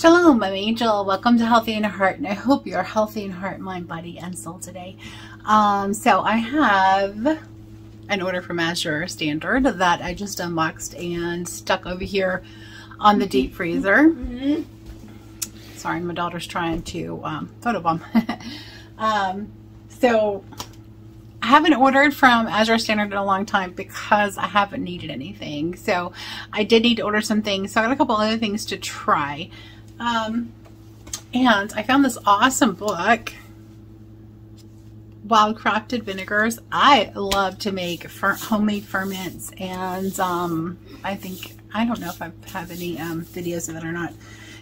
Shalom, I'm Angel. Welcome to Healthy in Heart, and I hope you're healthy in heart, mind, body, and soul today. Um, so I have an order from Azure Standard that I just unboxed and stuck over here on the deep freezer. Sorry, my daughter's trying to um, photobomb. um, so I haven't ordered from Azure Standard in a long time because I haven't needed anything. So I did need to order some things. So I got a couple other things to try. Um, and I found this awesome book, Wild Crafted Vinegars. I love to make homemade ferments and um, I think, I don't know if I have any um, videos of it or not.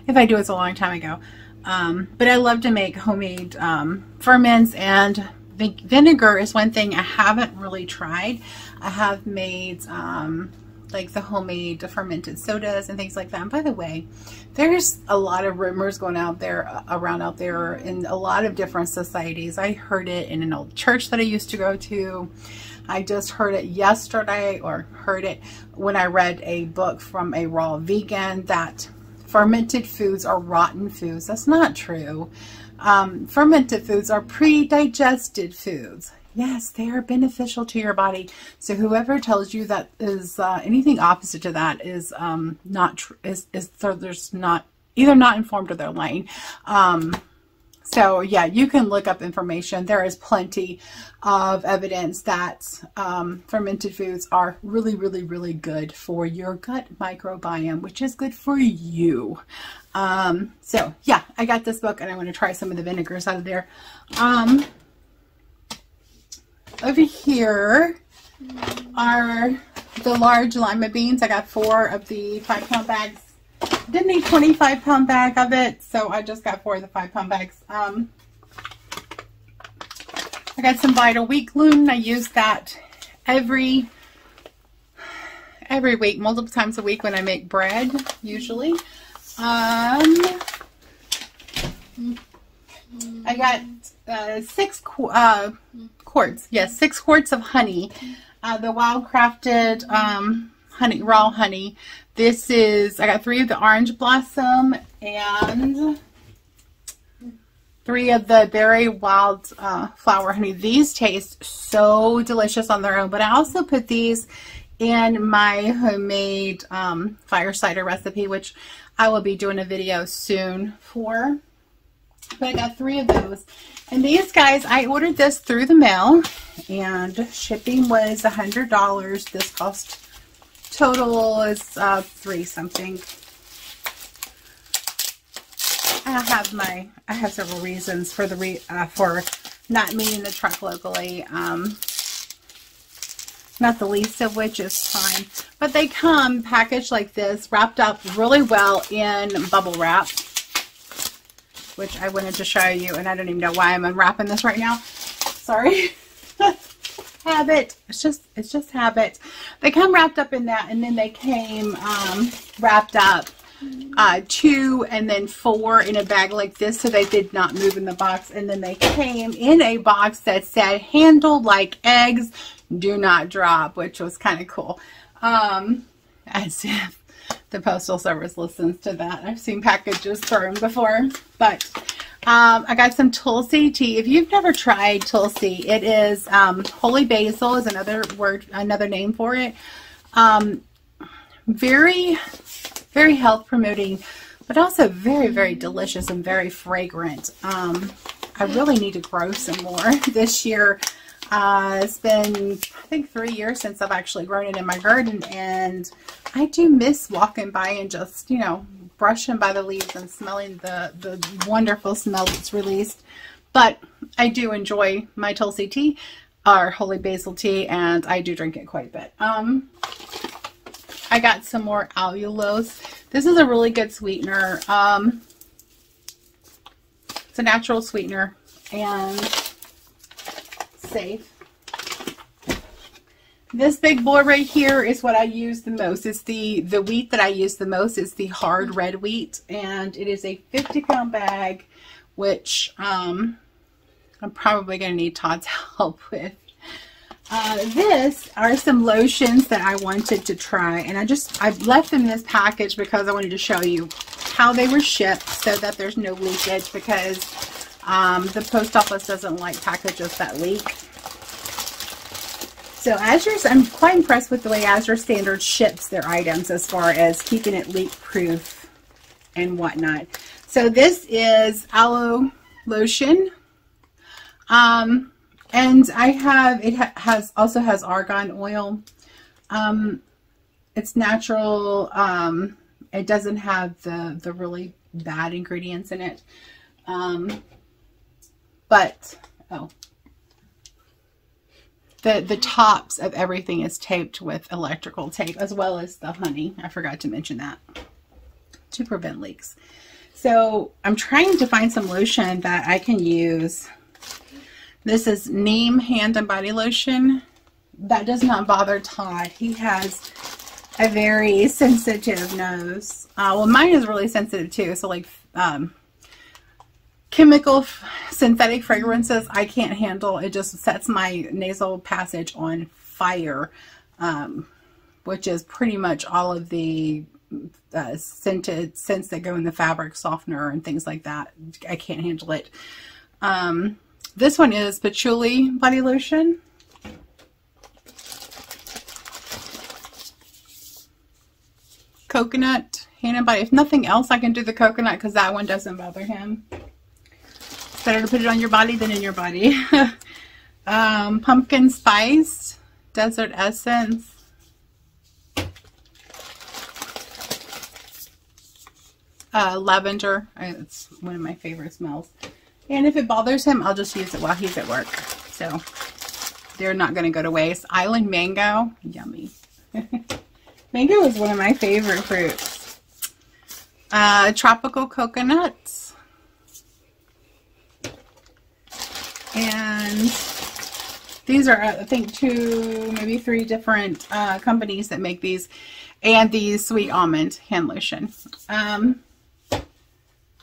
If I do, it's a long time ago. Um, but I love to make homemade um, ferments and vinegar is one thing I haven't really tried. I have made um, like the homemade fermented sodas and things like that. And by the way, there's a lot of rumors going out there uh, around out there in a lot of different societies. I heard it in an old church that I used to go to. I just heard it yesterday or heard it when I read a book from a raw vegan that fermented foods are rotten foods. That's not true. Um, fermented foods are pre-digested foods. Yes, they are beneficial to your body. So whoever tells you that is uh, anything opposite to that is um, not. Is is there's not either not informed or they're lying. Um, so yeah, you can look up information. There is plenty of evidence that um, fermented foods are really, really, really good for your gut microbiome, which is good for you. Um, so yeah, I got this book and I want to try some of the vinegars out of there. Um, over here are the large lima beans. I got four of the five pound bags. Didn't need 25 pound bag of it, so I just got four of the five pound bags. Um, I got some Vital Wheat Gluten. I use that every every week, multiple times a week when I make bread, usually. Um, I got uh, six uh, quarts. Yes, six quarts of honey. Uh, the wild crafted um, honey, raw honey. This is, I got three of the orange blossom and three of the berry wild uh, flower honey. These taste so delicious on their own, but I also put these in my homemade um, fire cider recipe, which I will be doing a video soon for. But I got three of those. And these guys, I ordered this through the mail and shipping was a $100. This cost total is uh, three something. I have my, I have several reasons for the re, uh, for not meeting the truck locally. Um, not the least of which is fine. But they come packaged like this, wrapped up really well in bubble wrap which I wanted to show you, and I don't even know why I'm unwrapping this right now. Sorry. habit. It's just, it's just habit. They come wrapped up in that, and then they came um, wrapped up uh, two and then four in a bag like this, so they did not move in the box. And then they came in a box that said, handled like eggs, do not drop, which was kind of cool. Um, as if the Postal Service listens to that. I've seen packages thrown before, but um, I got some Tulsi tea. If you've never tried Tulsi, it is um, holy basil is another word, another name for it. Um, very, very health promoting, but also very, very delicious and very fragrant. Um, I really need to grow some more this year. Uh, it's been, I think, three years since I've actually grown it in my garden, and I do miss walking by and just, you know, brushing by the leaves and smelling the, the wonderful smell that's released. But I do enjoy my Tulsi tea, or holy basil tea, and I do drink it quite a bit. Um, I got some more allulose. This is a really good sweetener. Um, it's a natural sweetener, and safe. This big boy right here is what I use the most. It's the, the wheat that I use the most. It's the hard red wheat, and it is a 50 pound bag, which um, I'm probably going to need Todd's help with. Uh, this are some lotions that I wanted to try, and I just, I left them in this package because I wanted to show you how they were shipped so that there's no leakage because um, the post office doesn't like packages that leak. So Azure, I'm quite impressed with the way Azure Standard ships their items as far as keeping it leak proof and whatnot. So this is aloe lotion. Um, and I have, it ha has also has argan oil. Um, it's natural. Um, it doesn't have the, the really bad ingredients in it. Um, but, oh, the, the tops of everything is taped with electrical tape as well as the honey. I forgot to mention that to prevent leaks. So I'm trying to find some lotion that I can use. This is Neem Hand and Body Lotion. That does not bother Todd. He has a very sensitive nose. Uh, well, mine is really sensitive too. So like um, chemical synthetic fragrances, I can't handle. It just sets my nasal passage on fire, um, which is pretty much all of the uh, scented scents that go in the fabric softener and things like that. I can't handle it. Um, this one is patchouli body lotion. coconut hand and body. If nothing else, I can do the coconut because that one doesn't bother him. Better to put it on your body than in your body. um, pumpkin spice, desert essence. Uh, lavender. It's one of my favorite smells. And if it bothers him, I'll just use it while he's at work. So they're not going to go to waste. Island mango. Yummy. Mango is one of my favorite fruits. Uh, tropical coconuts. And these are, I think, two, maybe three different uh, companies that make these. And the sweet almond hand lotion. Um,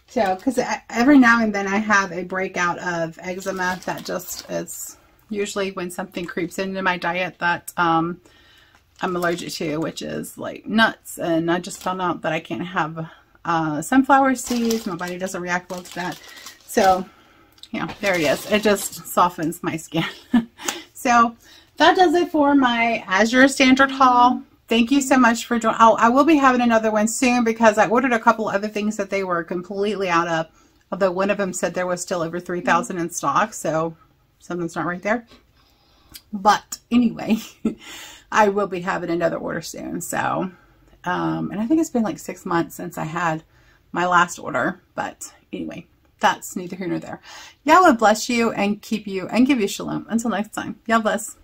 so, because every now and then I have a breakout of eczema that just is usually when something creeps into my diet that um, I'm allergic to, which is like nuts. And I just found out that I can't have uh, sunflower seeds. My body doesn't react well to that. So, yeah, there it is. It just softens my skin. so, that does it for my Azure Standard haul. Thank you so much for joining. Oh, I will be having another one soon because I ordered a couple other things that they were completely out of. Although one of them said there was still over 3,000 in stock. So, something's not right there. But anyway, I will be having another order soon. So, um, and I think it's been like six months since I had my last order. But anyway, that's neither here nor there. Yahweh bless you and keep you and give you shalom. Until next time. Yah bless.